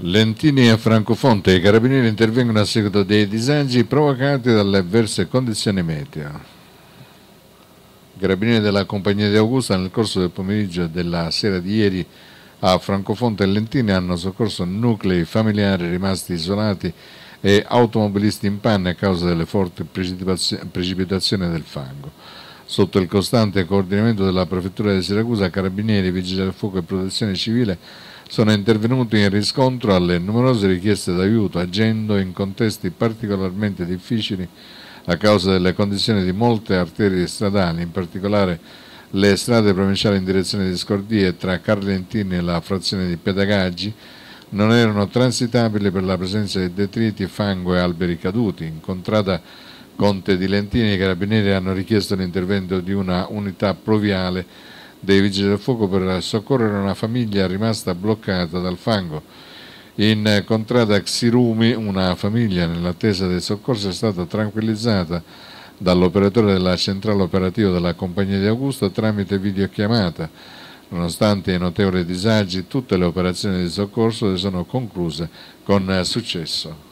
Lentini e Francofonte, i carabinieri intervengono a seguito dei disagi provocati dalle avverse condizioni meteo. I carabinieri della compagnia di Augusta nel corso del pomeriggio e della sera di ieri a Francofonte e Lentini hanno soccorso nuclei familiari rimasti isolati e automobilisti in panne a causa delle forti precipitazioni del fango. Sotto il costante coordinamento della Prefettura di Siracusa, Carabinieri, Vigili del Fuoco e Protezione Civile sono intervenuti in riscontro alle numerose richieste d'aiuto, agendo in contesti particolarmente difficili a causa delle condizioni di molte arterie stradali, in particolare le strade provinciali in direzione di Scordie tra Carlentini e la frazione di Pedagaggi non erano transitabili per la presenza di detriti, fango e alberi caduti. Incontrata Conte di Lentini, i carabinieri hanno richiesto l'intervento di una unità proviale dei vigili del fuoco per soccorrere una famiglia rimasta bloccata dal fango. In contrada Xirumi una famiglia nell'attesa del soccorso è stata tranquillizzata dall'operatore della centrale operativa della compagnia di Augusto tramite videochiamata. Nonostante i notevoli disagi, tutte le operazioni di soccorso sono concluse con successo.